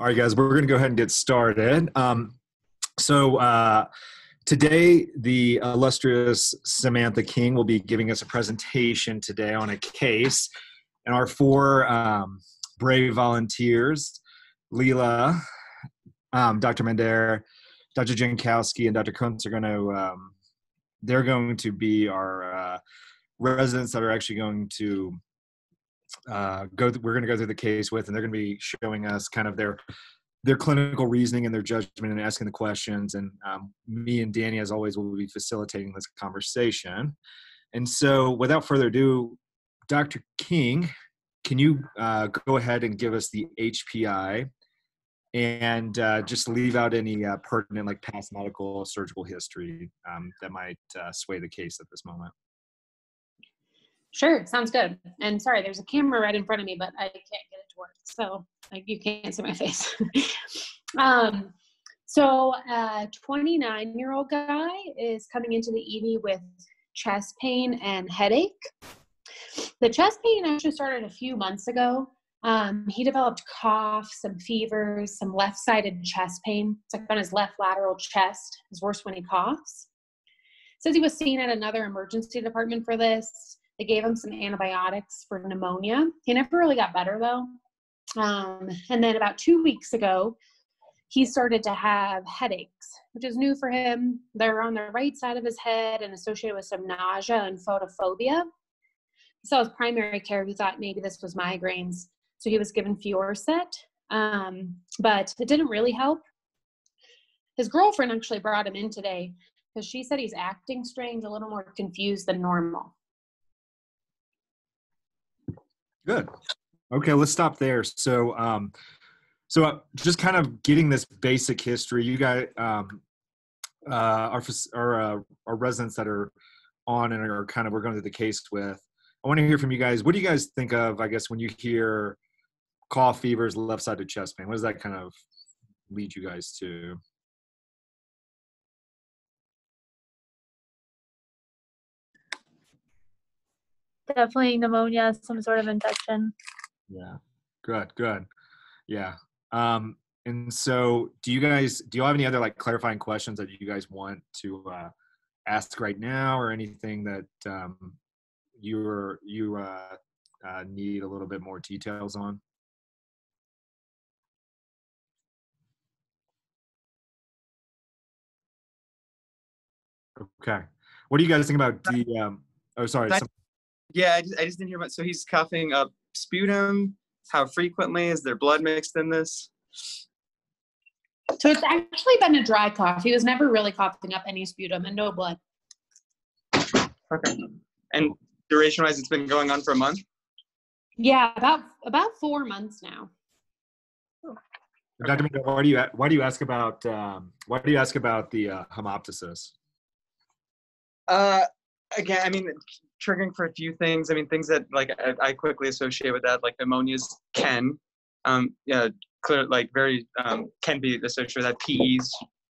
All right, guys, we're going to go ahead and get started. Um, so, uh, today, the illustrious Samantha King will be giving us a presentation today on a case. And our four um, brave volunteers, Leela, um, Dr. Mandair, Dr. Jankousky, and Dr. Koontz are going to, um, they're going to be our uh, residents that are actually going to uh, go th- we're going to go through the case with and they're going to be showing us kind of their their clinical reasoning and their judgment and asking the questions and um, me and danny as always will be facilitating this conversation. And so without further ado dr king can you uh, go ahead and give us the hpi and uh, just leave out any uh, pertinent like past medical surgical history um, that might uh, sway the case at this moment Sure, sounds good. And sorry, there's a camera right in front of me, but I can't get it to work. So like you can't see my face. um, so a 29 year old guy is coming into the ED with chest pain and headache. The chest pain actually started a few months ago. Um, he developed cough, some fevers, some left sided chest pain. It's like on his left lateral chest. It's worse when he coughs. Says he was seen at another emergency department for this. They gave him some antibiotics for pneumonia. He never really got better though. Um, and then about two weeks ago, he started to have headaches, which is new for him. They're on the right side of his head and associated with some nausea and photophobia. So his primary care, he thought maybe this was migraines. So he was given Fioricet, um, but it didn't really help. His girlfriend actually brought him in today because she said he's acting strange, a little more confused than normal. Good. Okay, let's stop there. So, um, so uh, just kind of getting this basic history. You guys, um, uh, our our uh, our residents that are on and are kind of we're going through the case with. I want to hear from you guys. What do you guys think of? I guess when you hear cough, fevers, left-sided chest pain, what does that kind of lead you guys to? Definitely pneumonia, some sort of infection. Yeah. Good, good. Yeah. Um, and so do you guys do you have any other like clarifying questions that you guys want to uh, ask right now or anything that um, you're you uh, uh, need a little bit more details on? Okay. What do you guys think about the um oh sorry, some, Yeah, I just, I just didn't hear much. So he's coughing up sputum. How frequently is there blood mixed in this? So it's actually been a dry cough. He was never really coughing up any sputum and no blood. Okay. And duration wise, it's been going on for a month. Yeah, about about four months now. Dr. Mandair, why do you why do you ask about um, why do you ask about the uh, hemoptysis? Uh, again, I mean, triggering for a few things. I mean, things that like I, I quickly associate with that, like pneumonias can, um, yeah, clear, like very um, can be associated with that. PEs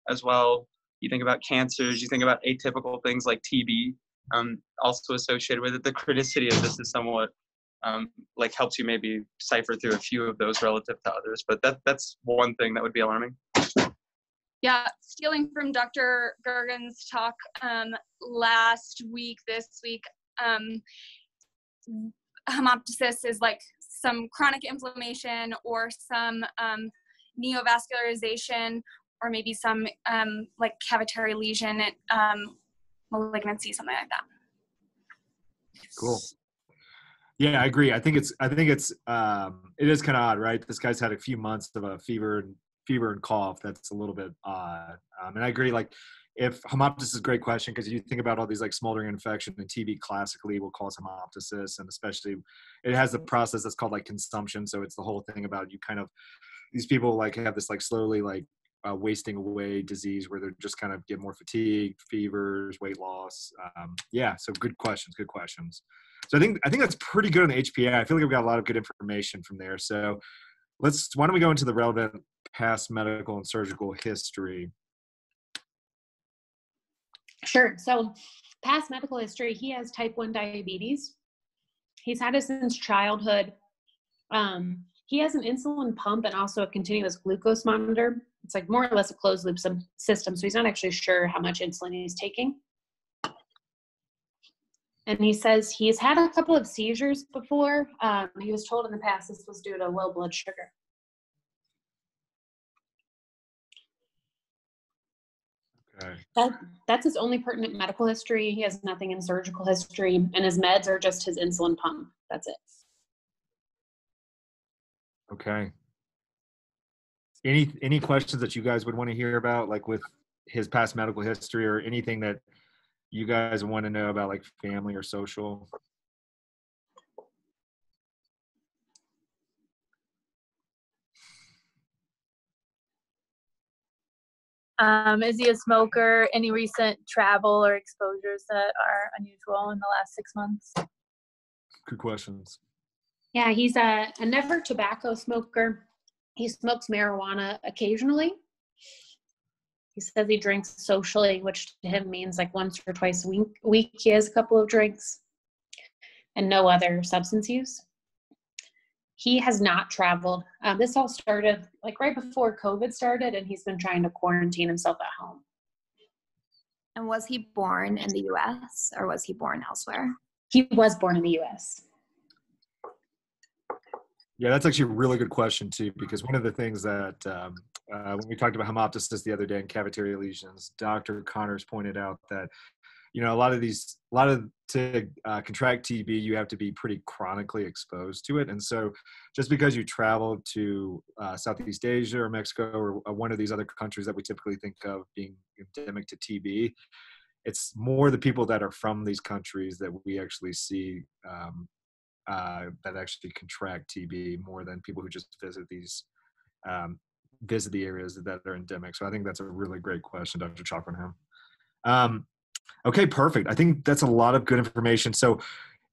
as well. You think about cancers. You think about atypical things like TB. Um, also associated with it. The criticity of this is somewhat um, like helps you maybe cipher through a few of those relative to others. But that that's one thing that would be alarming. Yeah, stealing from Dr. Gergen's talk um, last week, this week, um, hemoptysis is like some chronic inflammation or some um, neovascularization or maybe some um, like cavitary lesion, um, malignancy, something like that. Cool. Yeah, I agree. I think it's I think it's um, it is kind of odd, right? This guy's had a few months of a fever and fever and cough. That's a little bit odd. Um, and I agree. Like, if hemoptysis is a great question because you think about all these like smoldering infection and TB classically will cause hemoptysis, and especially it has a process that's called like consumption. So it's the whole thing about you kind of these people like have this like slowly like uh, wasting away disease where they're just kind of get more fatigued, fevers, weight loss. Um, yeah, so good questions, good questions. So I think I think that's pretty good on the HPA. I feel like we've got a lot of good information from there. So let's why don't we go into the relevant past medical and surgical history? Sure. So, past medical history, he has type 1 diabetes. He's had it since childhood. Um, he has an insulin pump and also a continuous glucose monitor. It's like more or less a closed loop system, so he's not actually sure how much insulin he's taking. And he says he's had a couple of seizures before. Um, he was told in the past this was due to low blood sugar. That, that's his only pertinent medical history. He has nothing in surgical history, and his meds are just his insulin pump. That's it. Okay. Any any questions that you guys would want to hear about, like with his past medical history, or anything that you guys want to know about, like family or social? Um, is he a smoker? Any recent travel or exposures that are unusual in the last six months? Good questions. Yeah, he's a, a never tobacco smoker. He smokes marijuana occasionally. He says he drinks socially, which to him means like once or twice a week. week he has a couple of drinks and no other substance use. He has not traveled. Um, this all started like right before COVID started, and he's been trying to quarantine himself at home. And was he born in the US or was he born elsewhere? He was born in the US. Yeah, that's actually a really good question too, because one of the things that um, uh, when we talked about hemoptysis the other day and cavitary lesions, Dr. Connors pointed out that you know a lot of these, a lot of to uh, contract TB, you have to be pretty chronically exposed to it, and so just because you travel to uh, Southeast Asia or Mexico or uh, one of these other countries that we typically think of being endemic to TB, it's more the people that are from these countries that we actually see um, uh, that actually contract TB more than people who just visit these um, visit the areas that are endemic. So I think that's a really great question, Dr. Chockalingam. Um, okay, perfect. I think that's a lot of good information. So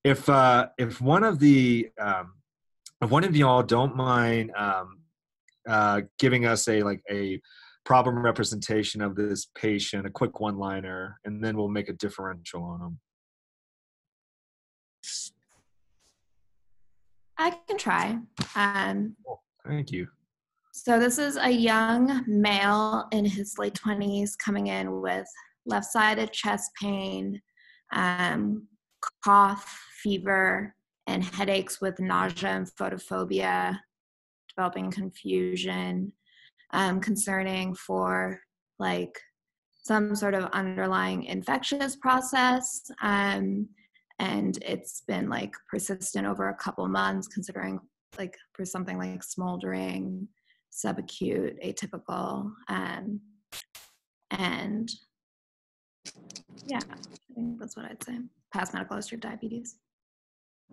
if uh, if one of the um, if one of y'all don't mind um, uh, giving us a like a problem representation of this patient, a quick one liner, and then we'll make a differential on them. I can try. Um, Thank you. So this is a young male in his late 20s coming in with left-sided chest pain, um, cough, fever, and headaches with nausea and photophobia, developing confusion, um, concerning for like some sort of underlying infectious process. Um, and it's been like persistent over a couple months considering like for something like smoldering subacute atypical um, and yeah i think that's what i'd say past medical history of diabetes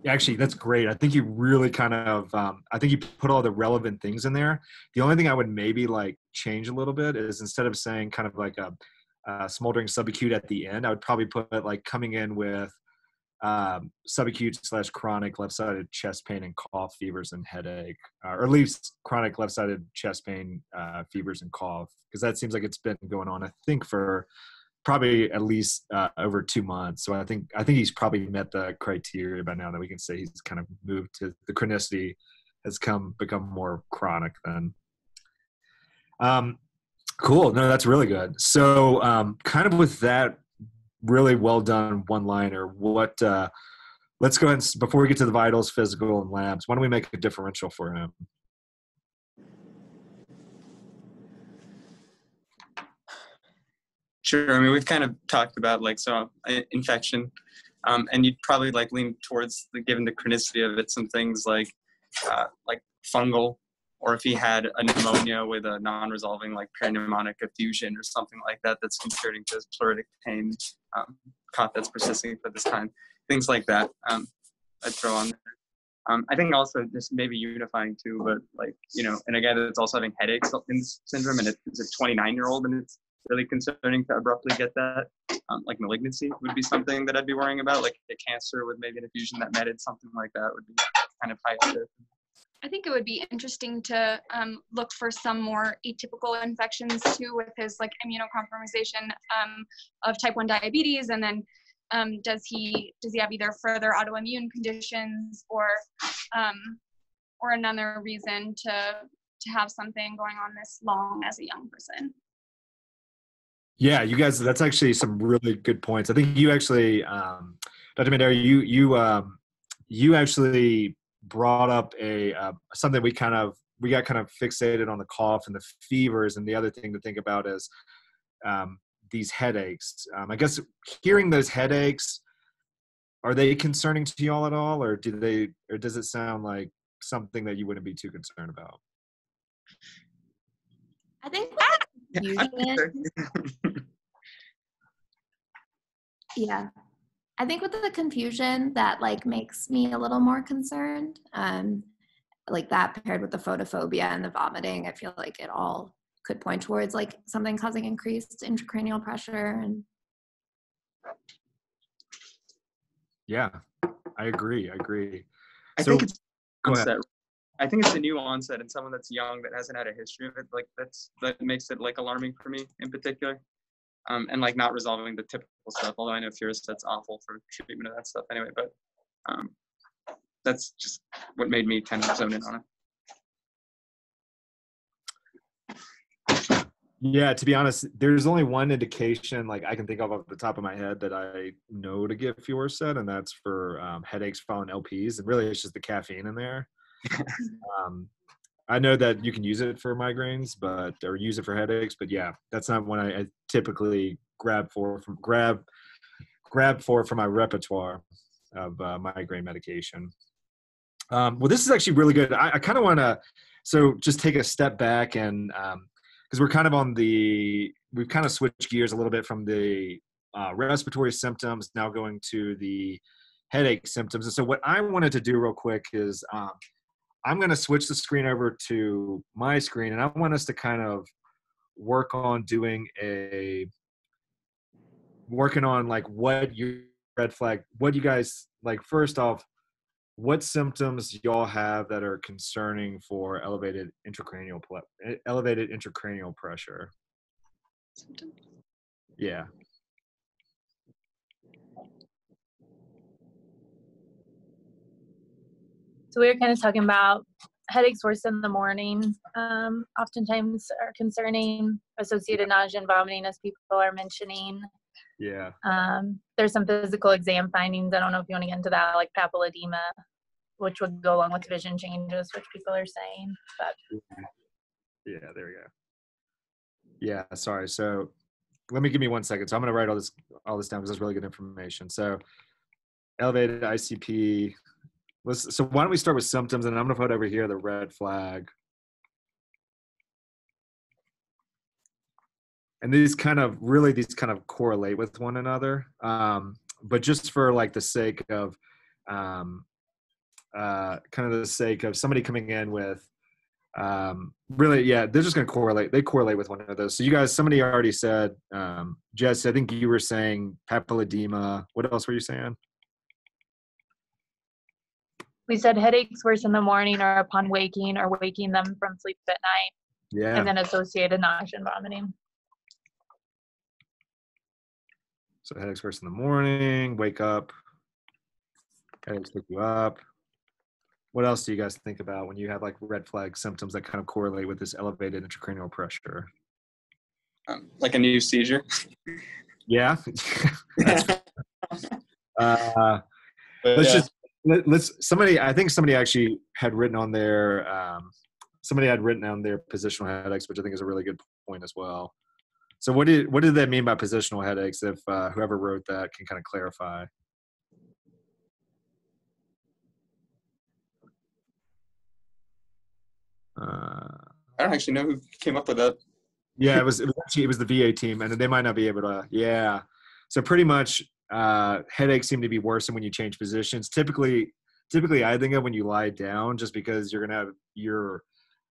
Actually, that's great. I think you really kind of, um, I think you put all the relevant things in there. The only thing I would maybe like change a little bit is instead of saying kind of like a, a smoldering subacute at the end, I would probably put like coming in with um, subacute slash chronic left-sided chest pain and cough, fevers and headache, uh, or at least chronic left-sided chest pain, uh, fevers and cough, because that seems like it's been going on. I think for probably at least uh, over two months. So I think I think he's probably met the criteria by now that we can say he's kind of moved to the chronicity has come become more chronic then. Um, cool. No, that's really good. So um, kind of with that really well done one liner, what uh, let's go and before we get to the vitals, physical, and labs, why don't we make a differential for him? Sure. I mean, we've kind of talked about like so uh, infection, um, and you'd probably like lean towards the given the chronicity of it, some things like uh, like fungal, or if he had a pneumonia with a non-resolving like pneumonic effusion or something like that that's contributing to his pleuritic pain, um, cough that's persisting for this time, things like that. Um, I'd throw on there. Um, I think also this may be unifying too, but like you know, and again, it's also having headaches in this syndrome, and it's a 29 year old, and it's really concerning to abruptly get that. Um, like malignancy would be something that I'd be worrying about, like a cancer with maybe an effusion that meted something like that would be kind of high. I think it would be interesting to um, look for some more atypical infections too with his like immunocompromisation um, of type 1 diabetes and then um, does he does he have either further autoimmune conditions or um, or another reason to to have something going on this long as a young person. Yeah, you guys, that's actually some really good points. I think you actually, um, Dr. Mandair, you you um, you actually brought up a uh, something we kind of we got kind of fixated on the cough and the fevers, and the other thing to think about is um, these headaches. Um, I guess hearing those headaches are they concerning to y'all at all, or do they, or does it sound like something that you wouldn't be too concerned about? I think Yeah, I think so. yeah i think with the confusion that like makes me a little more concerned um like that paired with the photophobia and the vomiting i feel like it all could point towards like something causing increased intracranial pressure and Yeah, I agree. I agree. I So- think it's go ahead. onset. I think it's a new onset in someone that's young that hasn't had a history of it. Like that's that makes it like alarming for me in particular. Um, and like not resolving the typical stuff. Although I know Fioricet's awful for treatment of that stuff anyway. But um, that's just what made me kind of zone in on it. Yeah, to be honest, there's only one indication like I can think of off the top of my head that I know to give Fioricet, and that's for um, headaches following LPs. And really, it's just the caffeine in there. um, I know that you can use it for migraines, but or use it for headaches, but yeah, that's not one I, I typically grab for from grab grab for for my repertoire of uh, migraine medication. Um, well, this is actually really good. I, I kind of want to so just take a step back and um, because we're kind of on the we've kind of switched gears a little bit from the uh, respiratory symptoms now going to the headache symptoms and so what i wanted to do real quick is um, i'm going to switch the screen over to my screen and i want us to kind of work on doing a working on like what your red flag what you guys like first off what symptoms y'all have that are concerning for elevated intracranial eh, elevated intracranial pressure? Symptoms? Yeah So we were kind of talking about headaches worse in the morning. Um, oftentimes are concerning associated nausea and vomiting, as people are mentioning. yeah Um, there's some physical exam findings. I don't know if you want to get into that, like papilledema, which would go along with vision changes, which people are saying. But yeah there we go yeah sorry so let me give me one second so i'm going to write all this all this down because that's really good information so elevated icp let's so why don't we start with symptoms and i'm going to put over here the red flag. And these kind of really these kind of correlate with one another um, but just for like the sake of um, uh, kind of the sake of somebody coming in with um, really yeah they're just going to correlate they correlate with one another so you guys somebody already said um, jess i think you were saying papilledema. What else were you saying we said headaches worse in the morning or upon waking or waking them from sleep at night, yeah and then associated nausea and vomiting. so headaches worse in the morning wake up headaches wake you up what else do you guys think about when you have like red flag symptoms that kind of correlate with this elevated intracranial pressure Um, like a new seizure. yeah uh, let's yeah. just let, let's somebody i think somebody actually had written on their um, somebody had written on their positional headaches which i think is a really good point as well so what did what did they mean by positional headaches if uh, whoever wrote that can kind of clarify uh, I don't actually know who came up with that. yeah, it was it was actually it was the VA team, and they might not be able to. Yeah, so pretty much uh, headaches seem to be worse than when you change positions. Typically, typically I think of when you lie down, just because you're gonna have your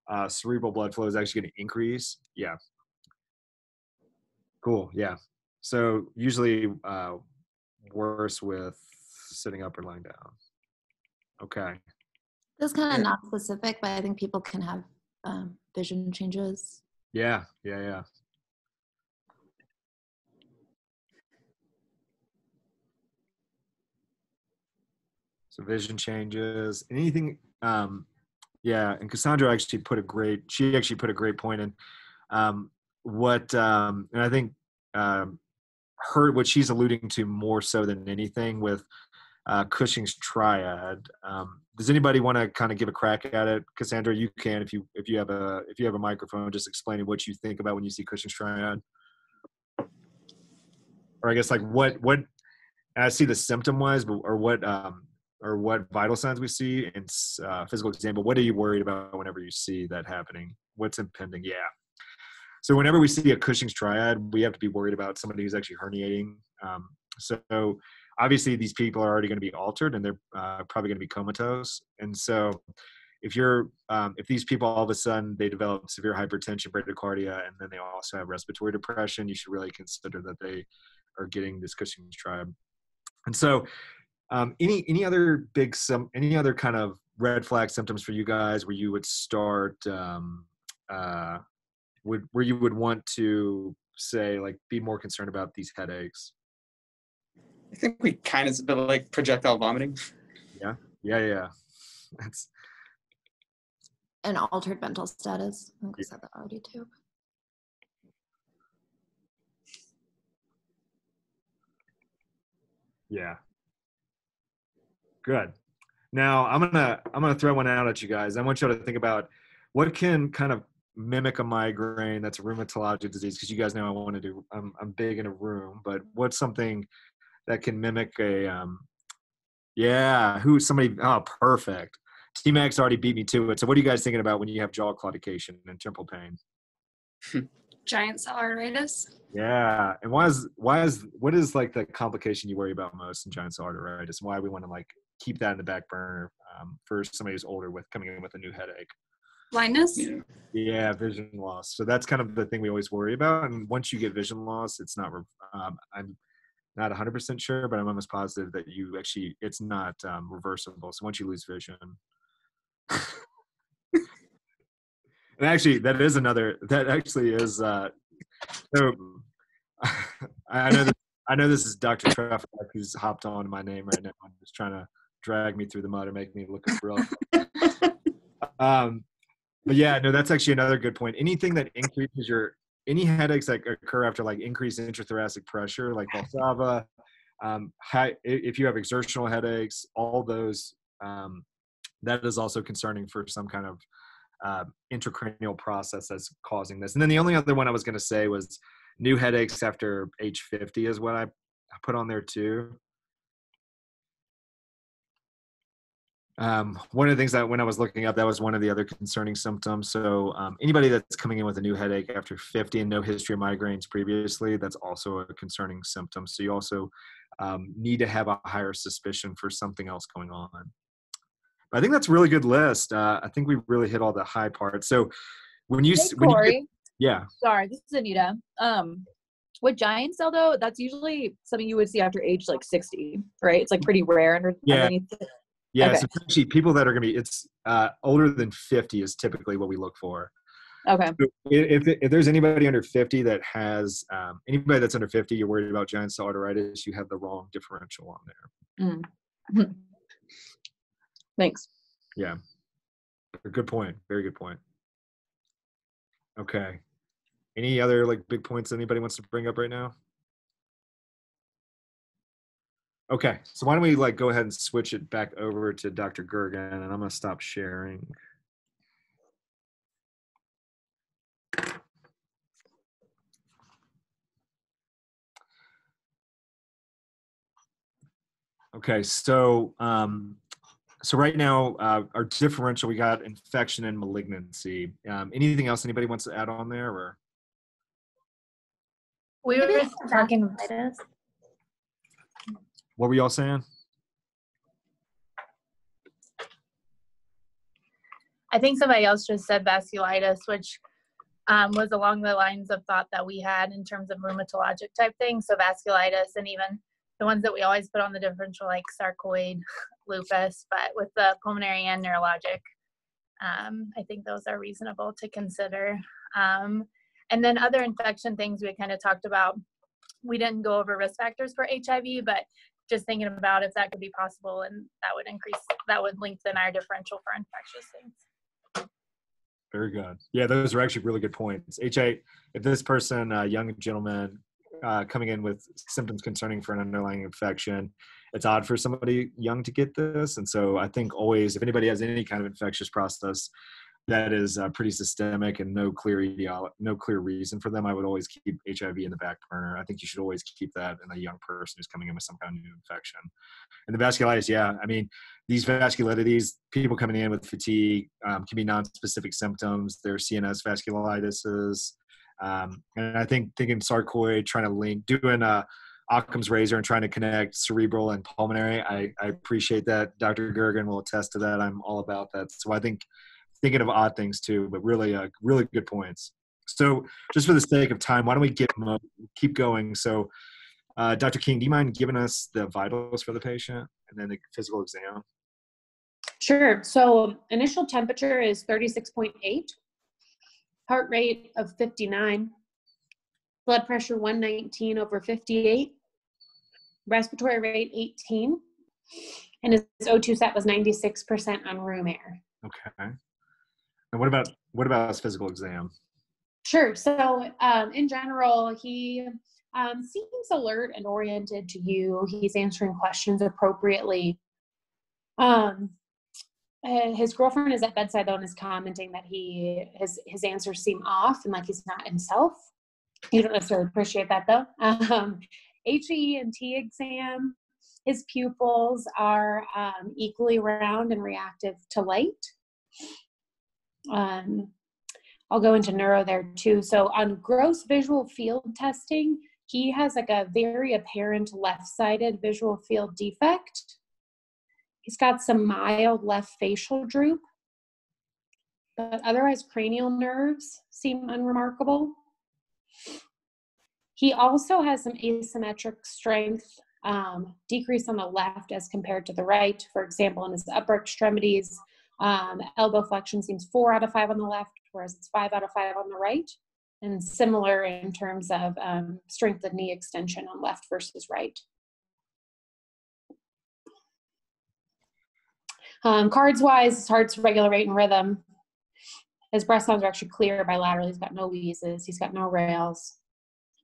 uh, cerebral blood flow is actually going to increase. Yeah. Cool. Yeah. So usually uh, worse with sitting up or lying down. Okay. this kind of Yeah. not specific but i think people can have um, vision changes Yeah. Yeah. Yeah. So vision changes. Anything? Um, Yeah, and Cassandra actually put a great. She actually put a great point in. Um, what um, and I think um, her what she's alluding to more so than anything with uh, Cushing's triad. Um, does anybody want to kind of give a crack at it? Cassandra, you can if you if you have a if you have a microphone, just explaining what you think about when you see Cushing's triad. Or I guess like what what I see the symptom wise, but or what um, or what vital signs we see in uh, physical exam. But what are you worried about whenever you see that happening? What's impending? Yeah. So whenever we see a Cushing's triad, we have to be worried about somebody who's actually herniating. Um, so obviously these people are already going to be altered and they're uh, probably going to be comatose. And so if you're um, if these people all of a sudden they develop severe hypertension, bradycardia, and then they also have respiratory depression, you should really consider that they are getting this Cushing's triad. And so um, any any other big some any other kind of red flag symptoms for you guys where you would start um, uh, would where you would want to say like be more concerned about these headaches? I think we kind of bit like projectile vomiting. Yeah, yeah, yeah. That's An altered mental status. I think we said that already too. yeah. Good. Now I'm gonna I'm gonna throw one out at you guys. I want you all to think about what can kind of mimic a migraine that's a rheumatologic disease because you guys know I want to do I'm I'm big in a room, but what's something that can mimic a um yeah, who somebody oh perfect. T Max already beat me to it. So what are you guys thinking about when you have jaw claudication and temporal pain? Giant cell arteritis. Yeah. And why is why is what is like the complication you worry about most in giant cell arteritis? Why we want to like keep that in the back burner um, for somebody who's older with coming in with a new headache? Blindness. Yeah. Yeah, vision loss. So that's kind of the thing we always worry about. And once you get vision loss, it's not. Um, I'm not 100% sure, but I'm almost positive that you actually it's not um, reversible. So once you lose vision, and actually that is another. That actually is. Uh, so I I know that I know this is Dr. Treff who's hopped on my name right now. I'm just trying to drag me through the mud and make me look real. um, but yeah, no, that's actually another good point. Anything that increases your any headaches that occur after like increased intrathoracic pressure, like Valsalva, um, high, if you have exertional headaches, all those, um, that is also concerning for some kind of uh, intracranial process that's causing this. And then the only other one I was going to say was new headaches after age 50 is what I put on there too. Um, one of the things that when I was looking up, that was one of the other concerning symptoms. So um, anybody that's coming in with a new headache after 50 and no history of migraines previously, that's also a concerning symptom. So you also um, need to have a higher suspicion for something else going on. But I think that's a really good list. Uh, I think we really hit all the high parts. So when you, Hey, when you get- yeah, Sorry, this is Anita. Um, with giant cell though, that's usually something you would see after age like 60, right? It's like pretty rare under, Yeah. underneath. Yeah. Okay. Actually, people that are going to be, it's uh, older than 50 is typically what we look for. Okay. So if, if there's anybody under 50 that has um, anybody that's under 50 you're worried about giant cell arteritis you have the wrong differential on there Mm. Thanks. Yeah. Good point very good point okay any other like big points anybody wants to bring up right now okay so why don't we like go ahead and switch it back over to dr gergen and i'm going to stop sharing Okay, so um, so right now uh, our differential we got infection and malignancy. Um, anything else anybody wants to add on there, or We What were is talking. vasculitis? What were y'all saying? I think somebody else just said vasculitis, which um, was along the lines of thought that we had in terms of rheumatologic type things. So vasculitis and even the ones that we always put on the differential, like sarcoid, lupus, but with the pulmonary and neurologic, um, I think those are reasonable to consider. Um, and then other infection things we kind of talked about. We didn't go over risk factors for HIV, but just thinking about if that could be possible and that would increase, that would lengthen our differential for infectious things. Very good. Yeah, those are actually really good points. HA, if this person, a young gentleman, uh, coming in with symptoms concerning for an underlying infection, it's odd for somebody young to get this. And so I think always, if anybody has any kind of infectious process that is uh, pretty systemic and no clear etiolo- no clear reason for them, I would always keep HIV in the back burner. I think you should always keep that in a young person who's coming in with some kind of new infection. And the vasculitis, yeah, I mean, these vasculitides, people coming in with fatigue um, can be non-specific symptoms. There are CNS vasculitises. Um, and I think thinking sarcoid, trying to link, doing a Occam's razor and trying to connect cerebral and pulmonary. I, I appreciate that. Dr. Gergen will attest to that. I'm all about that. So I think thinking of odd things too, but really, uh, really good points. So just for the sake of time, why don't we get keep going? So, uh, Dr. King, do you mind giving us the vitals for the patient and then the physical exam? Sure. So initial temperature is 36.8, heart rate of 59, blood pressure 119 over 58, respiratory rate 18, and his O2 sat was 96% on room air. Okay. And what about what about his physical exam? Sure. So um, in general, he um, seems alert and oriented to you. He's answering questions appropriately. Um, uh, his girlfriend is at bedside though and is commenting that he his his answers seem off and like he's not himself. You don't necessarily appreciate that though. Um, HE and T exam, his pupils are um, equally round and reactive to light. Um, I'll go into neuro there too. So on gross visual field testing, he has like a very apparent left-sided visual field defect. He's got some mild left facial droop, but otherwise cranial nerves seem unremarkable. He also has some asymmetric strength um, decrease on the left as compared to the right. For example, in his upper extremities, um, elbow flexion seems four out of five on the left, whereas it's five out of five on the right. And similar in terms of um, strength of knee extension on left versus right. Um, cards wise, his heart's regular rate and rhythm. His breath sounds are actually clear bilaterally. He's got no wheezes. He's got no rales.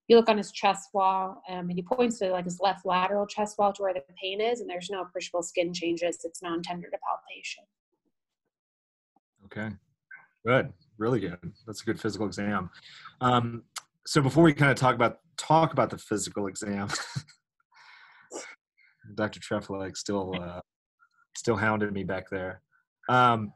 You look on his chest wall, um, and he points to like his left lateral chest wall to where the pain is, and there's no appreciable skin changes. It's non-tender to palpation. Okay, good, really good. That's a good physical exam. Um, so before we kind of talk about talk about the physical exam, Dr. Treflik still uh, still hounded me back there. Um,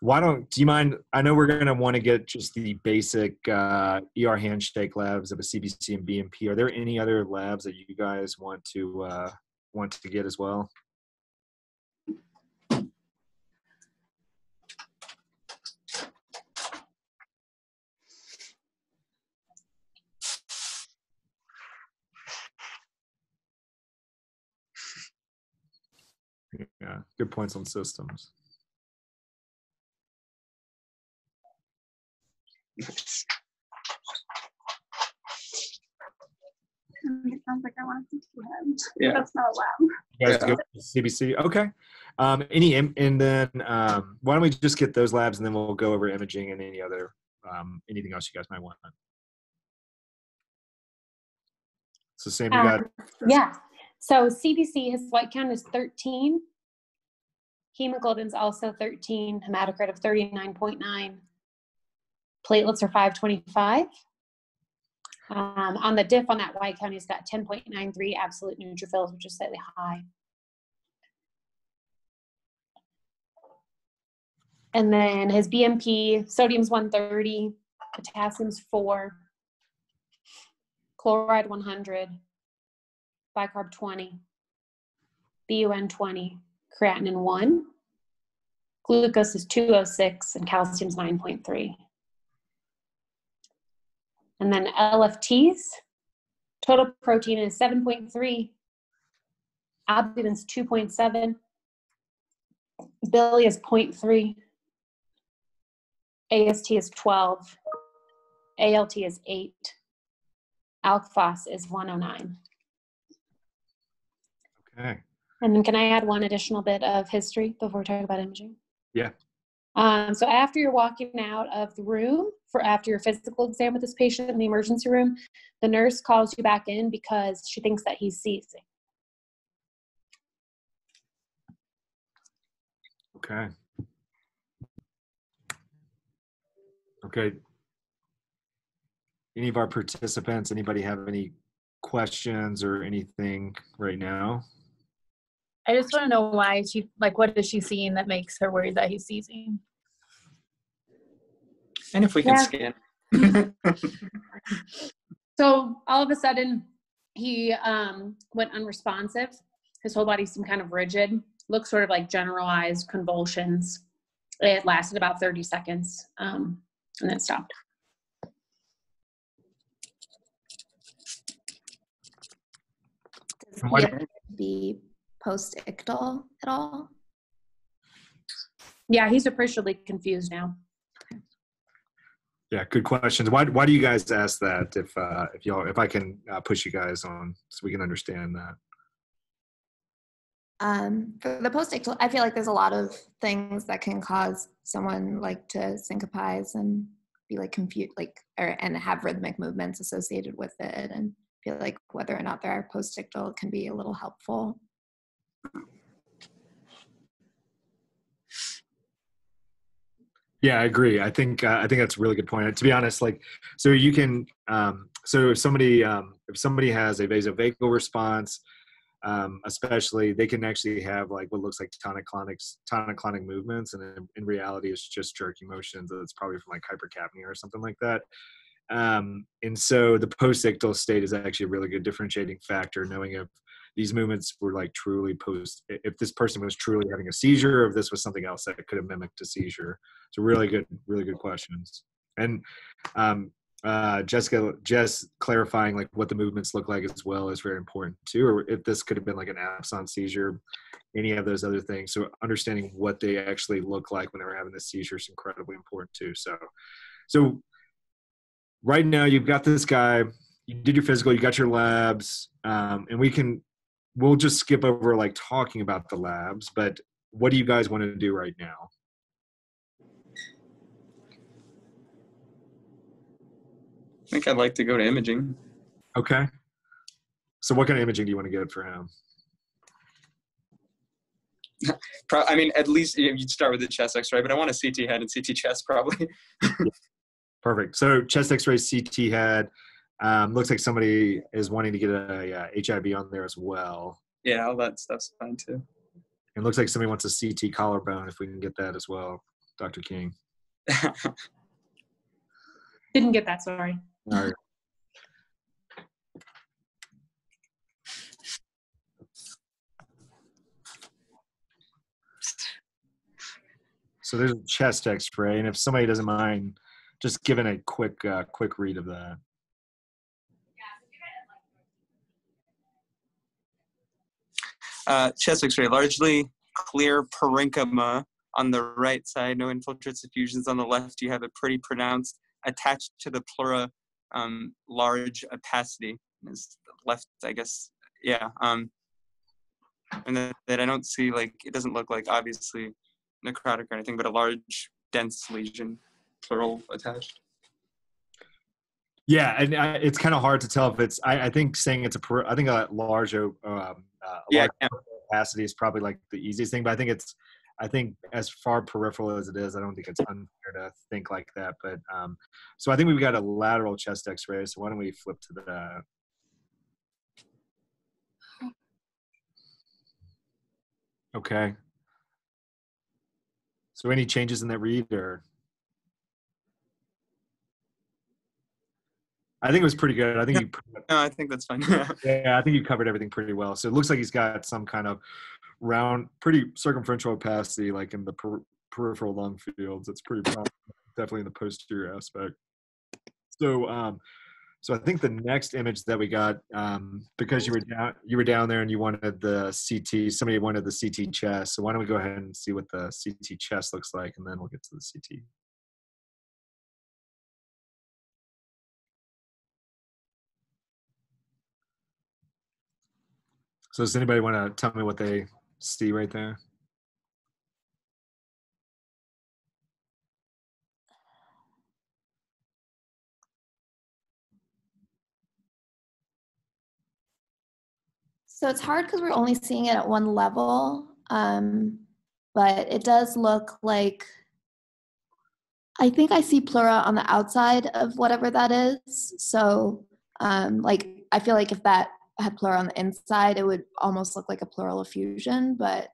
why don't do you mind? I know we're gonna want to get just the basic uh, ER handshake labs of a CBC and BMP. Are there any other labs that you guys want to uh, want to get as well? Yeah, good points on systems. It sounds like I want to see him. Yeah. That's not allowed. You guys Yeah. go to CBC. Okay. Um, any im- and then um, why don't we just get those labs and then we'll go over imaging and any other um, anything else you guys might want. So Sam, you got Um, yeah. So CBC, his white count is 13. Hemoglobin's also 13. Hematocrit of 39.9. Platelets are 525. Um, on the diff on that Y count, he's got 10.93 absolute neutrophils, which is slightly high. And then his BMP, sodium's 130, potassium's 4, chloride 100, bicarb 20, BUN 20, creatinine 1, glucose is 206, and calcium is 9.3. And then LFTs, total protein is 7.3, albumin's 2.7, bili is 0.3, AST is 12, ALT is 8, Alk Phos is 109. okay. And then can I add one additional bit of history before we talk about imaging? Yeah. Um, so after you're walking out of the room for after your physical exam with this patient in the emergency room, the nurse calls you back in because she thinks that he's seizing. Okay. Okay. Any of our participants, anybody have any questions or anything right now? I just want to know why she like what is she seeing that makes her worried that he's seizing? And if we can Yeah. scan. So all of a sudden, he um, went unresponsive. His whole body seemed kind of rigid, looked sort of like generalized convulsions. It lasted about 30 seconds um, and then stopped. Does And he what- appear post-ictal at all? Yeah, he's appreciably confused now. Yeah, good questions. Why why do you guys ask that? If uh, if y'all if I can uh, push you guys on so we can understand that. Um, for the post-ictal, I feel like there's a lot of things that can cause someone like to syncopize and be like confused, like or and have rhythmic movements associated with it, and feel like whether or not there are post-ictal can be a little helpful. Yeah, I agree. I think uh, I think that's a really good point. To be honest, like so you can um, so if somebody um, if somebody has a vasovagal response, um, especially they can actually have like what looks like tonic-clonic tonic-clonic movements, and in, in reality, it's just jerky motions. That's probably from like hypercapnia or something like that. Um, and so the post-ictal state is actually a really good differentiating factor, knowing if these movements were like truly post, if this person was truly having a seizure, or if this was something else that could have mimicked a seizure. So really good, really good questions. And um, uh, Jessica, Jess clarifying like what the movements look like as well is very important too. Or if this could have been like an absence seizure, any of those other things. So understanding what they actually look like when they were having the seizure is incredibly important too. So, so right now you've got this guy. You did your physical. You got your labs, um, and we can. We'll just skip over like talking about the labs, but what do you guys want to do right now? I think I'd like to go to imaging. Okay. So what kind of imaging do you want to get for him? I mean, at least you- you'd start with the chest X-ray, but I want a CT head and CT chest probably. Perfect. So chest X-ray, CT head. Um, looks like somebody is wanting to get a, uh HIV on there as well. yeah, all that stuff's fine too. It looks like somebody wants a CT collarbone if we can get that as well, Dr. King. Didn't get that, sorry. All right. So there's a chest X-ray, and if somebody doesn't mind, just giving a quick, uh, quick read of that. Uh, chest X-ray, largely clear parenchyma on the right side, no infiltrates effusions on the left. You have a pretty pronounced attached to the pleura, um, large opacity. Is left, I guess. Yeah. Um, and that, that I don't see like it doesn't look like obviously necrotic or anything, but a large dense lesion, pleural attached. Yeah, and uh, it's kind of hard to tell if it's. I, I think saying it's a. per- I think a large um, uh, a Yeah, large opacity is probably like the easiest thing, but I think it's. I think as far peripheral as it is, I don't think it's unfair to think like that. But um, so I think we've got a lateral chest X-ray. So why don't we flip to that? Okay. So any changes in that read or? I think it was pretty good. I think you No, I think that's fine. yeah, I think you covered everything pretty well. So it looks like he's got some kind of round, pretty circumferential opacity, like in the per- peripheral lung fields. It's pretty prominent, definitely in the posterior aspect. So, um, so I think the next image that we got, um, because you were down, you were down there and you wanted the CT. Somebody wanted the CT chest. So why don't we go ahead and see what the CT chest looks like, and then we'll get to the CT. So does anybody want to tell me what they see right there? So it's hard because we're only seeing it at one level, um, but it does look like I think I see pleura on the outside of whatever that is. So um, like I feel like if that had pleura on the inside, it would almost look like a pleural effusion, but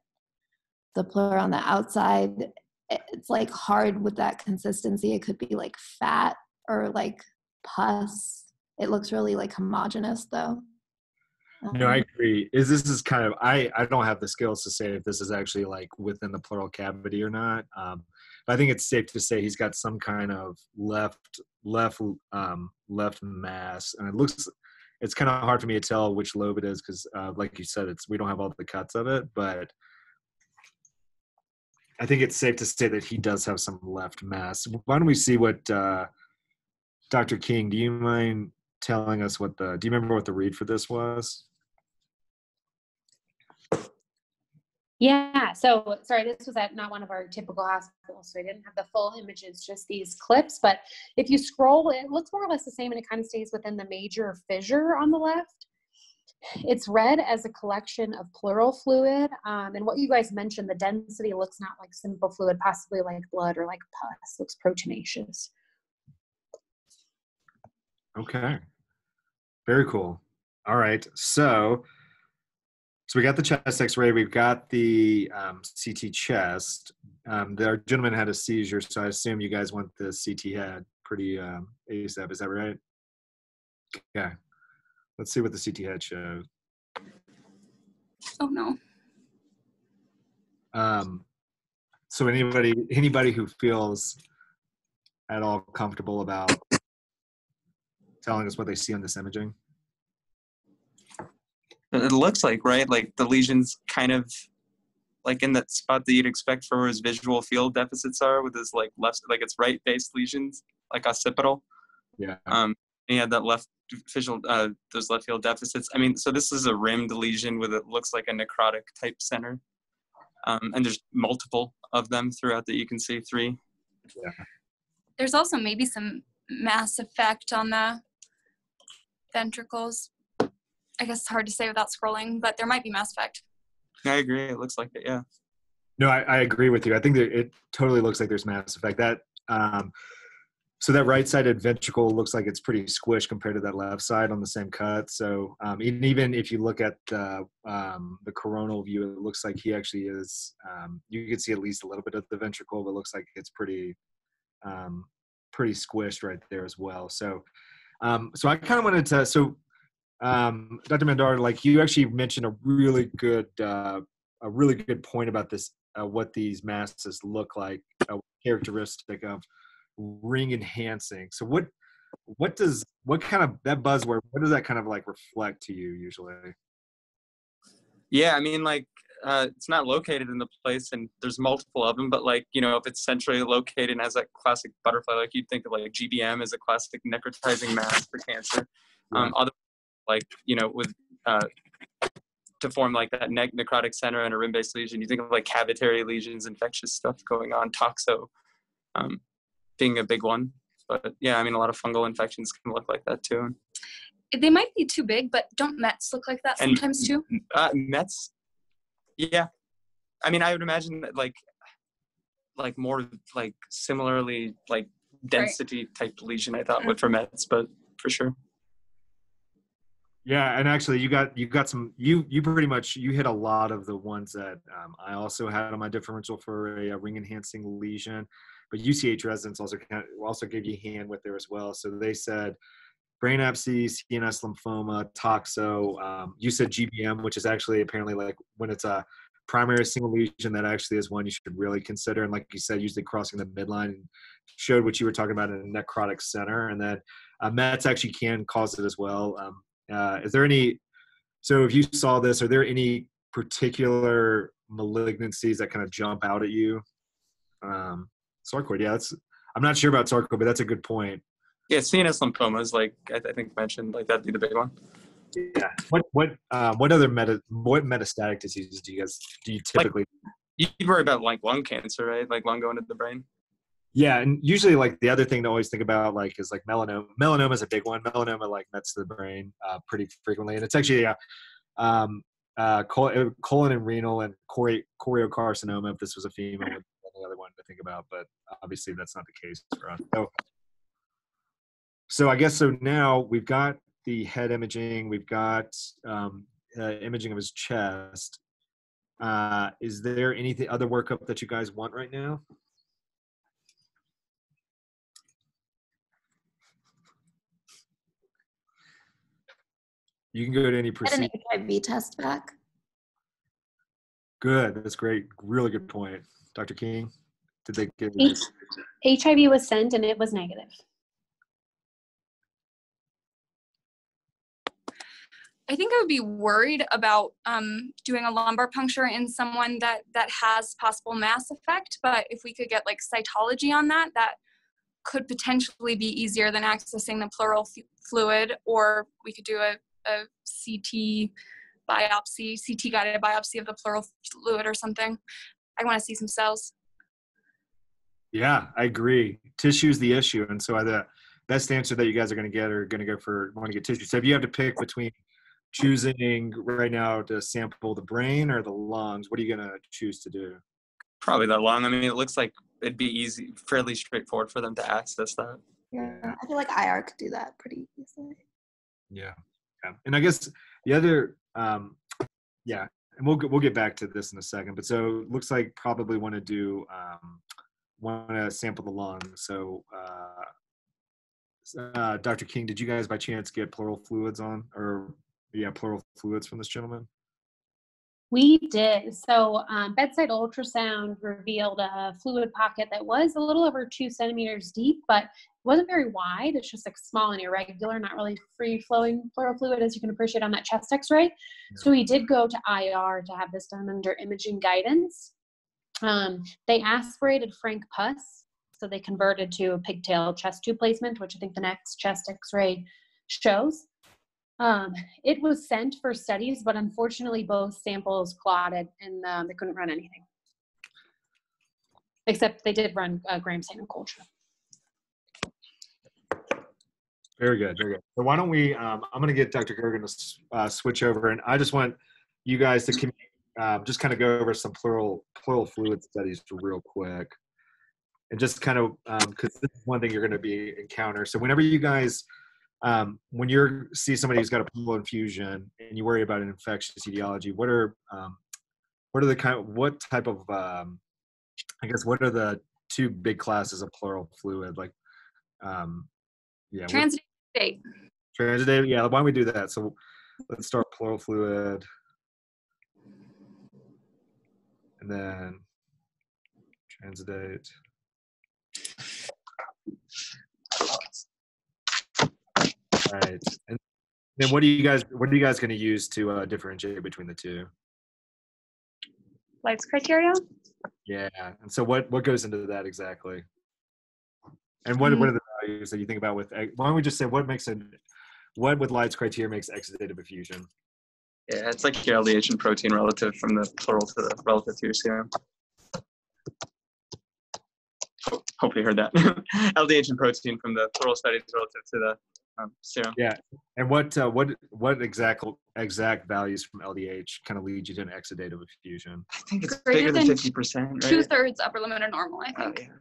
the pleura on the outside, it's like hard with that consistency. It could be like fat or like pus. It looks really like homogenous though. No, I Um, agree. Is this is kind of I I don't have the skills to say if this is actually like within the pleural cavity or not. Um, but I think it's safe to say he's got some kind of left left um, left mass, and it looks it's kind of hard for me to tell which lobe it is because, uh, like you said, it's we don't have all the cuts of it, but I think it's safe to say that he does have some left mass. Why don't we see what uh, Dr. King? Do you mind telling us what the? Do you remember what the read for this was? Yeah, so sorry, this was at not one of our typical hospitals, so I didn't have the full images, just these clips. But if you scroll, it looks more or less the same and it kind of stays within the major fissure on the left. It's read as a collection of pleural fluid. Um, and what you guys mentioned, the density looks not like simple fluid, possibly like blood or like pus, looks proteinaceous. Okay. Very cool. All right. So, so we got the chest X-ray. We've got the um, CT chest. Um, the our gentleman had a seizure, so I assume you guys want the CT head pretty um, ASAP. Is that right? Yeah. Let's see what the CT head shows. Oh no. Um, so anybody anybody who feels at all comfortable about telling us what they see on this imaging? It looks like right, like the lesions kind of like in that spot that you'd expect for where his visual field deficits are, with his like left, like it's right-based lesions, like occipital. Yeah. Um, he had that left visual, uh, those left field deficits. I mean, so this is a rimmed lesion with it looks like a necrotic type center, um, and there's multiple of them throughout that you can see three. Yeah. There's also maybe some mass effect on the ventricles. I guess it's hard to say without scrolling, but there might be mass effect. I agree. It looks like it. Yeah. No, I, I agree with you. I think that it totally looks like there's mass effect. That um, so that right-sided ventricle looks like it's pretty squished compared to that left side on the same cut. So um, and even if you look at the um, the coronal view, it looks like he actually is. Um, you can see at least a little bit of the ventricle, but it looks like it's pretty um, pretty squished right there as well. So um, so I kind of wanted to so. Um, Dr. Mandair, like you actually mentioned a really good, uh, a really good point about this uh, what these masses look like, a characteristic of ring enhancing. So what what does what kind of that buzzword what does that kind of like reflect to you usually? Yeah, I mean, like, uh, it's not located in the place, and there's multiple of them. But like, you know, if it's centrally located and has that classic butterfly, like you'd think of like GBM as a classic necrotizing mass for cancer. Um, other like, you know, with uh, to form like that ne- necrotic center and a rim-based lesion, you think of like cavitary lesions, infectious stuff going on, toxo, um, being a big one. But yeah, I mean, a lot of fungal infections can look like that too. They might be too big, but don't Mets look like that And- sometimes too? Uh, Mets, yeah. I mean, I would imagine that like, like more like similarly like density type lesion. I thought would for Mets, but for sure. Yeah, and actually, you got you got some you you pretty much you hit a lot of the ones that um, I also had on my differential for a, a ring enhancing lesion, but UCH residents also of, also gave you hand with there as well. So they said brain abscess, CNS lymphoma, toxo. Um, you said GBM, which is actually apparently like when it's a primary single lesion, that actually is one you should really consider. And like you said, usually crossing the midline showed what you were talking about in a necrotic center, and then uh, Mets actually can cause it as well. Um, uh, is there any? So if you saw this, are there any particular malignancies that kind of jump out at you? Um, sarcoid, yeah, that's. I'm not sure about sarcoid, but that's a good point. Yeah, CNS lymphomas, like I, I think mentioned, like that'd be the big one. Yeah. What what um, what other meta what metastatic diseases do you guys do you typically? You'd worry about like lung cancer, right? Like lung going to the brain. Yeah, and usually like the other thing to always think about like is like melanoma. Melanoma is a big one. Melanoma like mets the brain uh, pretty frequently, and it's actually uh, um, uh, col- uh, colon and renal and chori- choriocarcinoma if this was a female would the other one to think about but obviously that's not the case for us so so i guess so now we've got the head imaging we've got um, uh, imaging of his chest uh, is there anything other workup that you guys want right now you can go to any Get an HIV test back. Good. That's great. Really good point. Dr. King, did they get H- HIV was sent and it was negative. I think I would be worried about um, doing a lumbar puncture in someone that that has possible mass effect. But if we could get like cytology on that, that could potentially be easier than accessing the pleural f- fluid. Or we could do a, a CT biopsy, CT guided biopsy of the pleural fluid or something. I want to see some cells. Yeah, I agree. Tissue's the issue. And so the best answer that you guys are going to get are going to go for want to get tissue. So if you have to pick between choosing right now to sample the brain or the lungs, what are you going to choose to do? Probably that long. I mean, it looks like it'd be easy, fairly straightforward for them to access that. Yeah, I feel like IR could do that pretty easily. Yeah. Yeah. And I guess the other, um, yeah, and we'll, we'll get back to this in a second, but so it looks like probably want to do, um, want to sample the lung. So, uh, uh, Dr. King, did you guys by chance get pleural fluids on or yeah, pleural fluids from this gentleman? We did. So um, bedside ultrasound revealed a fluid pocket that was a little over two centimeters deep, but wasn't very wide. It's just like small and irregular, not really free flowing pleural fluid, as you can appreciate on that chest X-ray. So we did go to IR to have this done under imaging guidance. Um, they aspirated frank pus, so they converted to a pigtail chest tube placement, which I think the next chest X-ray shows. Um, it was sent for studies, but unfortunately, both samples clotted and um, they couldn't run anything. Except they did run uh, gram saline culture. Very good, very good. So why don't we? Um, I'm going to get Dr. Gergen to uh, switch over, and I just want you guys to um, just kind of go over some pleural pleural fluid studies real quick, and just kind of because this is one thing you're going to be encounter. So whenever you guys, um, when you see somebody who's got a pleural effusion and you worry about an infectious etiology, what are um, what are the kind? of, What type of um, I guess what are the two big classes of pleural fluid like? Um, yeah, Transitive state. Transudative, yeah. Why don't we do that? So let's start pleural fluid, and then transudate. All right, and then what do you guys? What are you guys going to use to uh, differentiate between the two? Light's criteria. Yeah, and so what what goes into that exactly? And what what are the values that you think about with? Why don't we just say what makes it? What with Light's criteria makes exudative effusion? Yeah, it's like your LDH and protein relative from the pleural to the relative to your serum. Ho- Hope you heard that. LDH and protein from the pleural studies relative to the um, serum. Yeah, and what uh, what what exact exact values from LDH kind of lead you to an exudative effusion? I think it's Greater bigger than than fifty percent, Two right? thirds upper limit of normal, I Oh, think. yeah.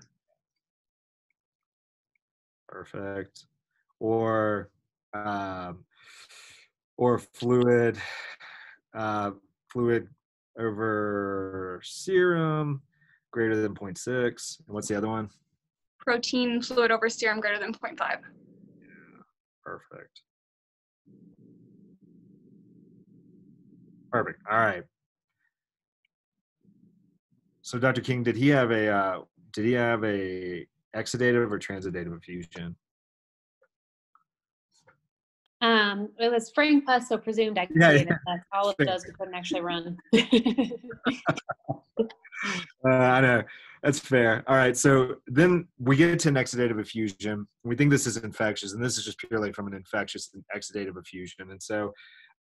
Perfect. Or um, or fluid uh, fluid over serum greater than 0.6. And what's the other one? Protein fluid over serum greater than 0.5. Perfect. Perfect. All right. So, Dr. King, did he have a uh, did he have a exudative or transudative effusion? Um, it was frank pus, so presumed Yeah, activated. yeah. That's all it does. We couldn't actually run. Uh, I know that's fair. All right, so then we get to an exudative effusion. We think this is infectious, and this is just purely from an infectious and exudative effusion. And so,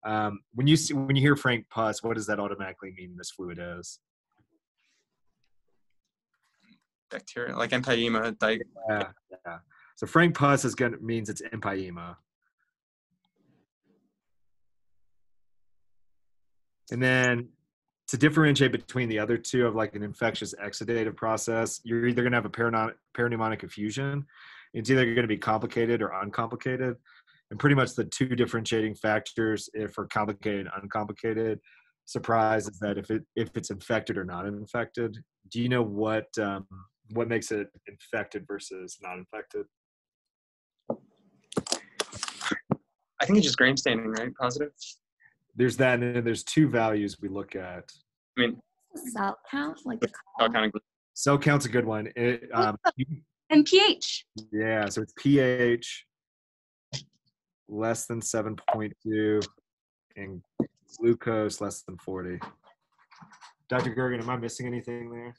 um, when you see when you hear frank pus, what does that automatically mean? This fluid is. Bacteria, like empyema, like Yeah, yeah. So frank pus is gonna means it's empyema. And then to differentiate between the other two of like an infectious exudative process, you're either going to have a parapneumonic effusion. It's either going to be complicated or uncomplicated. And pretty much the two differentiating factors, if for complicated and uncomplicated, surprise is that if it if it's infected or not infected. Do you know what um, what makes it infected versus not infected? I think it's just Gram staining, right? Positive. There's that, and then there's two values we look at. I mean, Cell count, like the all call. kind of. Cell count's a good one. It, um, And pH. yeah, so it's pH less than 7.2 and glucose less than 40. Dr. Gergen, am I missing anything there?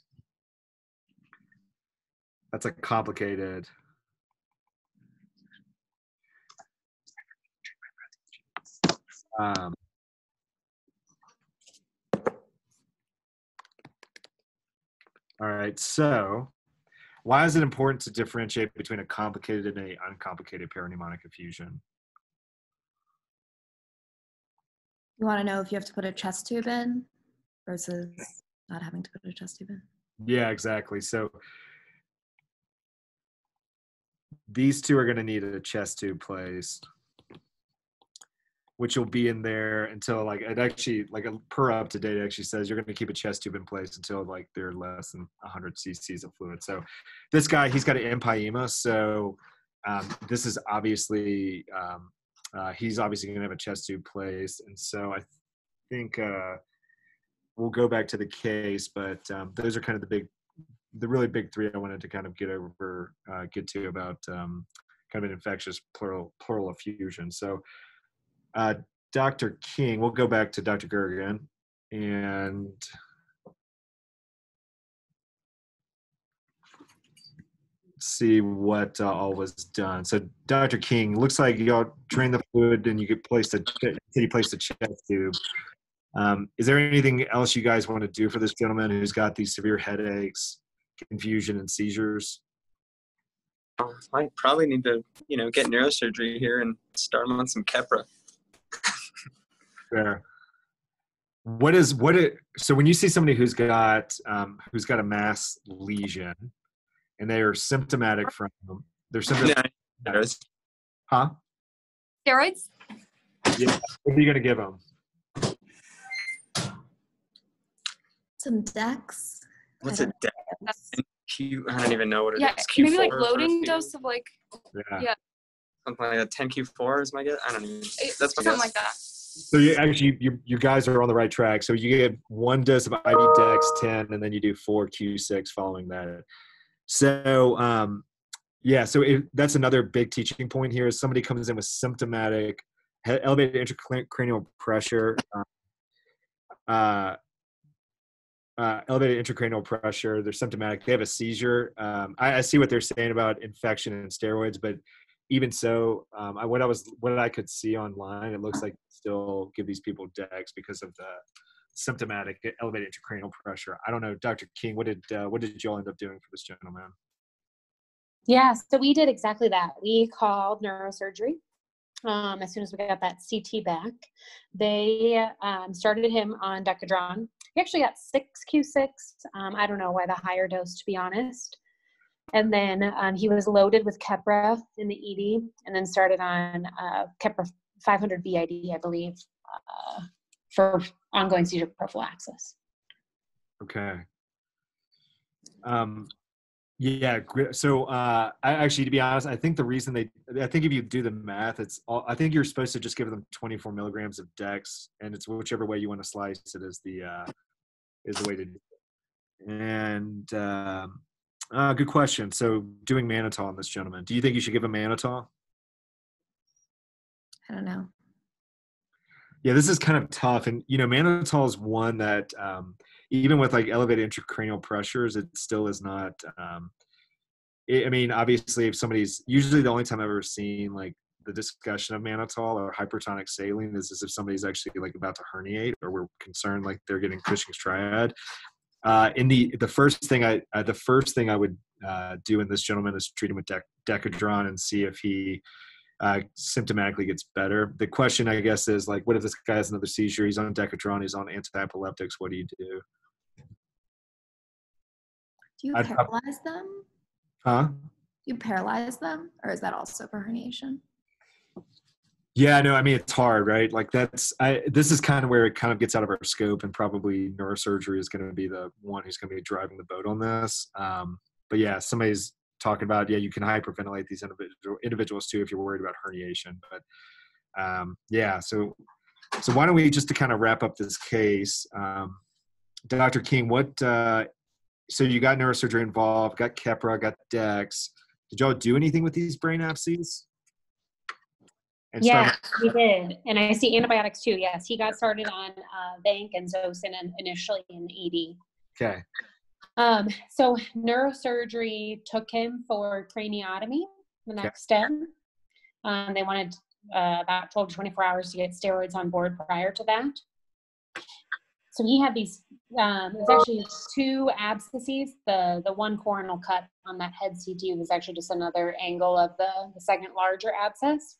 That's a complicated. Um, all right, so why is it important to differentiate between a complicated and a uncomplicated parapneumonic effusion? You want to know if you have to put a chest tube in versus not having to put a chest tube in. Yeah, exactly. So these two are going to need a chest tube placed, which will be in there until like it actually like a per UpToDate actually says you're going to keep a chest tube in place until like they're less than 100 cc's of fluid. So this guy he's got an empyema, so um, this is obviously um, uh, he's obviously going to have a chest tube placed, and so I think. Uh, we'll go back to the case, but um, those are kind of the big, the really big three I wanted to kind of get over, uh, get to about um, kind of an infectious pleural pleural effusion. So, uh, Dr. King, we'll go back to Dr. Gergen, and see what uh, all was done. So, Dr. King, looks like y'all drained the fluid and you get placed a, you placed a chest tube. Um, is there anything else you guys want to do for this gentleman who's got these severe headaches, confusion, and seizures? I probably need to, you know, get neurosurgery here and start him on some Keppra. Fair. What is what it? So when you see somebody who's got um, who's got a mass lesion, and they are symptomatic from they're symptomatic, Yeah, huh? Steroids. Yeah. What are you gonna give them? Some Dex. What's I a don't de- know. Q? I don't even know what it is. Yeah, Q4 maybe like loading dose of like Yeah. Something like a 10 Q4 is my guess. I don't even. That's my something guess. like that. So you actually you you guys are on the right track. So you get one dose of IV Dex 10, and then you do four Q6 following that. So um, yeah, so if, that's another big teaching point here. Is somebody comes in with symptomatic elevated intracranial pressure, uh, uh, uh, elevated intracranial pressure. They're symptomatic. They have a seizure. Um, I, I see what they're saying about infection and steroids, but even so, um, I, what I was what I could see online, it looks like still give these people Dex because of the symptomatic elevated intracranial pressure. I don't know, Dr. King, what did uh, what did y'all end up doing for this gentleman? Yeah, so we did exactly that. We called neurosurgery um, as soon as we got that CT back. They um, started him on Decadron. He actually got six Q6. Um, I don't know why the higher dose, to be honest. And then um, he was loaded with Keppra in the ED, and then started on uh, Keppra 500 BID, I believe, uh, for ongoing seizure prophylaxis. Okay. Um, yeah. So, uh, I actually, to be honest, I think the reason they, I think if you do the math, it's all, I think you're supposed to just give them 24 milligrams of Dex, and it's whichever way you want to slice it is the, uh, is the way to do it. And, um, uh, good question. So, doing mannitol on this gentleman, do you think you should give him mannitol? I don't know. Yeah, this is kind of tough, and you know, mannitol is one that um, even with like elevated intracranial pressures, it still is not. Um, I I mean, obviously, if somebody's usually the only time I've ever seen like the discussion of mannitol or hypertonic saline is, is if somebody's actually like about to herniate or we're concerned like they're getting Cushing's triad. Uh, in the the first thing I uh, the first thing I would uh, do in this gentleman is treat him with dec- Decadron and see if he uh, symptomatically gets better. The question, I guess, is like, what if this guy has another seizure? He's on Decadron, he's on anti-epileptics. What do you do? Do you I'd paralyze them? Huh? Do you paralyze them, or is that also for herniation? Yeah, no, I mean it's hard, right? Like that's I this is kind of where it kind of gets out of our scope and probably neurosurgery is going to be the one who's going to be driving the boat on this. Um, but yeah, somebody's talking about yeah, you can hyperventilate these individual individuals too if you're worried about herniation. But um, yeah, so so why don't we just to kind of wrap up this case, um, Dr. King, what uh, so you got neurosurgery involved, got Keppra, got Dex. Did y'all do anything with these brain abscesses? And Yeah, start- he did. And I see antibiotics too. Yes, he got started on uh, Vanc and Zosyn in- initially in the ED. okay. Um, so neurosurgery took him for craniotomy the Okay. next step. Um, they wanted uh, about 12 to 24 hours to get steroids on board prior to that. So he had these, um, it was actually two abscesses. The, the one coronal cut on that head CT was actually just another angle of the, the second larger abscess.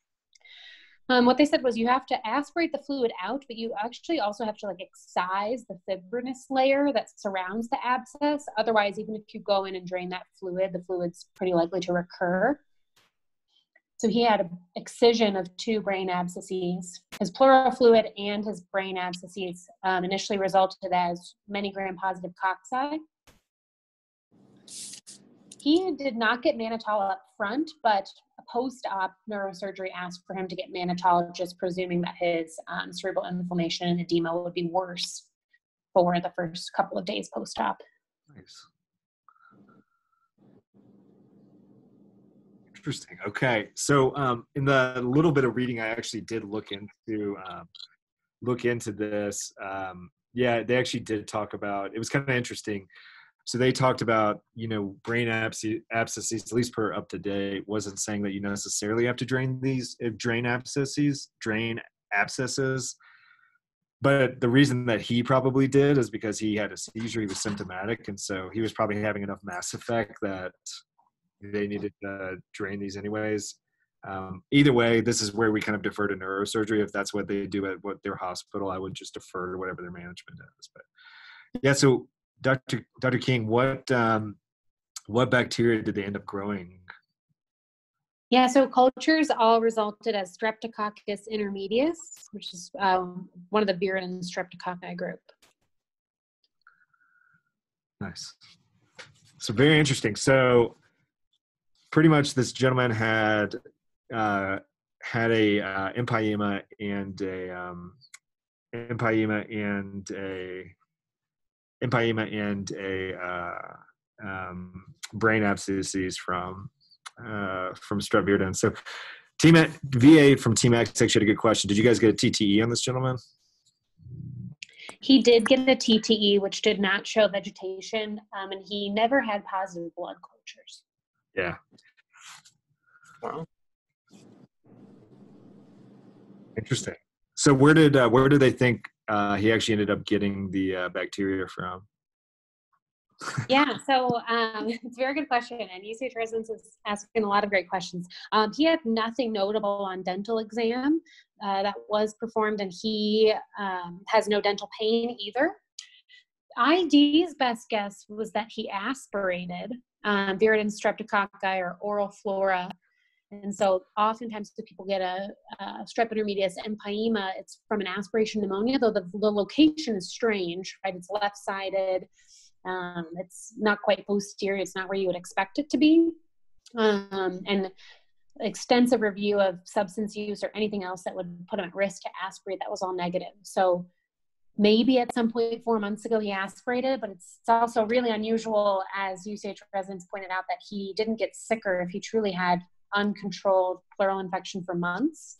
Um, what they said was you have to aspirate the fluid out, but you actually also have to like excise the fibrinous layer that surrounds the abscess. Otherwise, even if you go in and drain that fluid, the fluid's pretty likely to recur. So he had an excision of two brain abscesses. His pleural fluid and his brain abscesses um, initially resulted as many gram-positive cocci. He did not get mannitol up front, but a post-op neurosurgery asked for him to get mannitol, just presuming that his um, cerebral inflammation and edema would be worse for the first couple of days post-op. Nice. Interesting. Okay, so um, in the little bit of reading I actually did look into um, look into this. Um, yeah, they actually did talk about. It was kind of interesting. So they talked about you know brain abscess, abscesses, at least per UpToDate, wasn't saying that you necessarily have to drain these uh, drain abscesses, drain abscesses. But the reason that he probably did is because he had a seizure, he was symptomatic, and so he was probably having enough mass effect that they needed to drain these anyways. Um, either way, this is where we kind of defer to neurosurgery. If that's what they do at what their hospital, I would just defer to whatever their management is. But yeah, so Dr. Dr. King, what um, what bacteria did they end up growing? Yeah, so cultures all resulted as Streptococcus intermedius, which is um, one of the Viridans streptococci group. Nice. So very interesting. So pretty much this gentleman had uh, had a uh, empyema and a um, empyema and a empyema and a uh, um, brain abscesses from uh, from strep viridans. So team at VA from Team X actually had a good question. Did you guys get a TTE on this gentleman? He did get a TTE, which did not show vegetation, um, and he never had positive blood cultures. Yeah. Wow. Interesting. So where did uh, where do they think uh, he actually ended up getting the uh, bacteria from? Yeah, so um, it's a very good question, and UCH residents is asking a lot of great questions. Um, he had nothing notable on dental exam uh, that was performed, and he um, has no dental pain either. ID's best guess was that he aspirated um, Viridans streptococci or oral flora. And so oftentimes if people get a, a strep intermedius empyema, it's from an aspiration pneumonia, though the, the location is strange, right? It's left-sided. Um, it's not quite posterior. It's not where you would expect it to be. Um, and extensive review of substance use or anything else that would put him at risk to aspirate, that was all negative. So maybe at some point four months ago he aspirated, but it's, it's also really unusual, as UCH residents pointed out, that he didn't get sicker if he truly had uncontrolled pleural infection for months.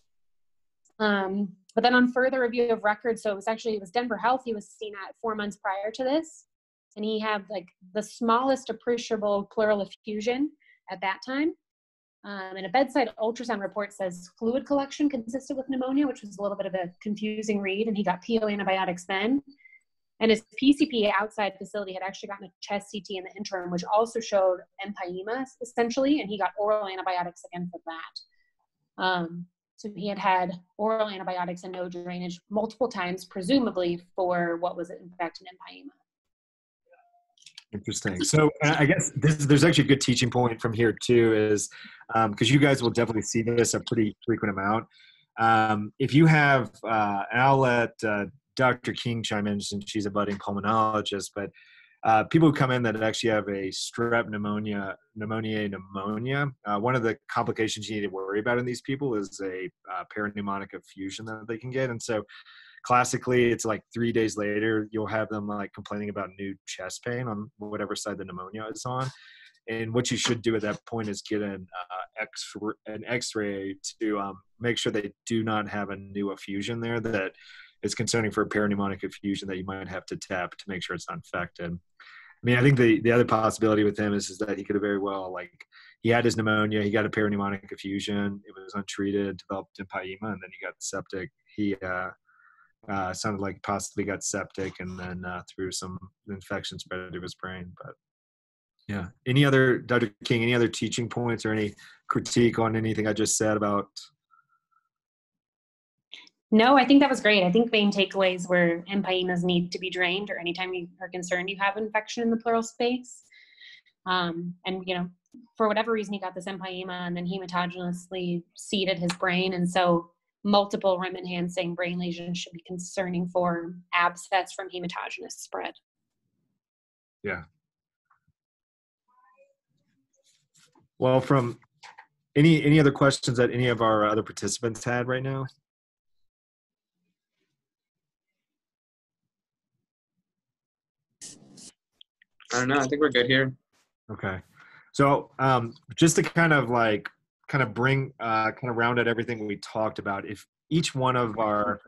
Um, but then on further review of records, so it was actually it was Denver Health he was seen at four months prior to this, and he had like the smallest appreciable pleural effusion at that time. Um, and a bedside ultrasound report says fluid collection consistent with pneumonia, which was a little bit of a confusing read, and he got PO antibiotics then. And his PCP outside facility had actually gotten a chest CT in the interim, which also showed empyema essentially, and he got oral antibiotics again for that. Um, so he had had oral antibiotics and no drainage multiple times, presumably for what was in fact an empyema. Interesting. So uh, I guess this, there's actually a good teaching point from here too, is because you guys will definitely see this a pretty frequent amount. Um, if you have, uh, and I'll let uh, Dr. King chime in since she's a budding pulmonologist, but uh, people who come in that actually have a strep pneumonia, pneumonia, pneumonia, uh, one of the complications you need to worry about in these people is a uh, parapneumonic effusion that they can get. And so classically it's like three days later you'll have them like complaining about new chest pain on whatever side the pneumonia is on and what you should do at that point is get an uh, x an x-ray to um, make sure they do not have a new effusion there that is concerning for a parapneumonic effusion that you might have to tap to make sure it's not infected i mean i think the, the other possibility with him is, is that he could have very well like he had his pneumonia he got a parapneumonic effusion it was untreated developed empyema and then he got septic he uh, uh, sounded like possibly got septic and then uh, through some infection spread to his brain. But yeah, any other Dr. King? Any other teaching points or any critique on anything I just said about? No, I think that was great. I think main takeaways were empyemas need to be drained, or anytime you are concerned you have infection in the pleural space. Um, and you know, for whatever reason, he got this empyema and then hematogenously seeded his brain, and so multiple rim enhancing brain lesions should be concerning for abscess from hematogenous spread. Yeah. Well, from any any other questions that any of our other participants had right now? I don't know. I think we're good here. Okay. So um, just to kind of like kind of bring uh, kind of round out everything we talked about if each one of our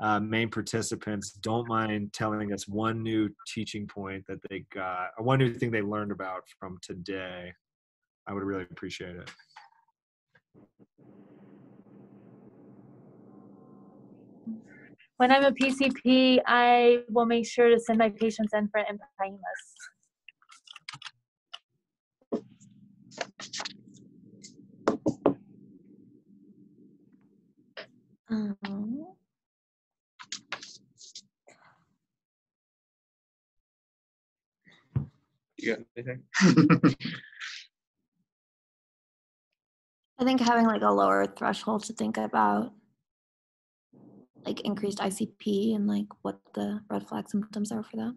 uh, main participants don't mind telling us one new teaching point that they got or one new thing they learned about from today i would really appreciate it When I'm a PCP, I will make sure to send my patients in for empyemas. Um, You got anything? I think having like a lower threshold to think about like increased ICP and like what the red flag symptoms are for that.